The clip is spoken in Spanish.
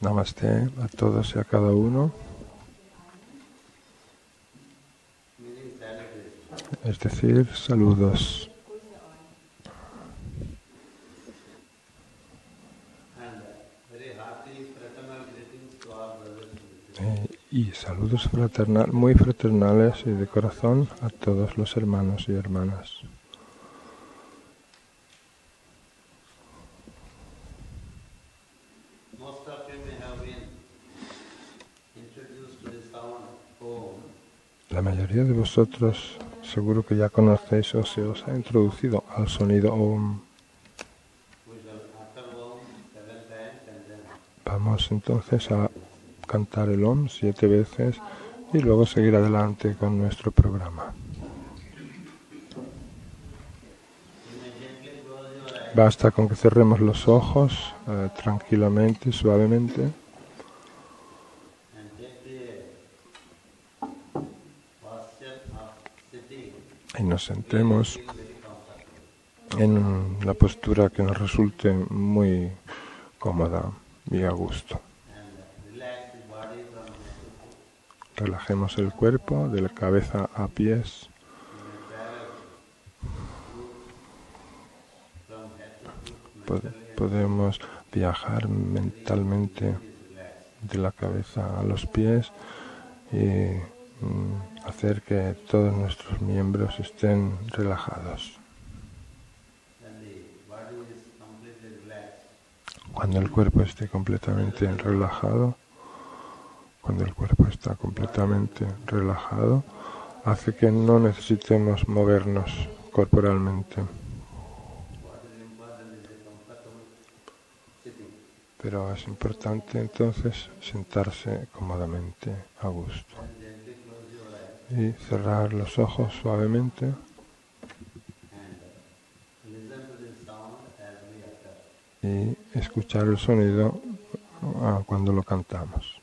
Namaste a todos y a cada uno. Es decir, saludos. Eh, y saludos fraternal, muy fraternales y de corazón a todos los hermanos y hermanas. La mayoría de vosotros seguro que ya conocéis o se os ha introducido al sonido OM. Vamos entonces a cantar el OM siete veces y luego seguir adelante con nuestro programa. Basta con que cerremos los ojos eh, tranquilamente, suavemente. Y nos sentemos en la postura que nos resulte muy cómoda y a gusto. Relajemos el cuerpo de la cabeza a pies. Podemos viajar mentalmente de la cabeza a los pies y mm, hacer que todos nuestros miembros estén relajados. Cuando el cuerpo esté completamente relajado, cuando el cuerpo está completamente relajado, hace que no necesitemos movernos corporalmente. Pero es importante entonces sentarse cómodamente a gusto y cerrar los ojos suavemente. y escuchar el sonido ah, cuando lo cantamos.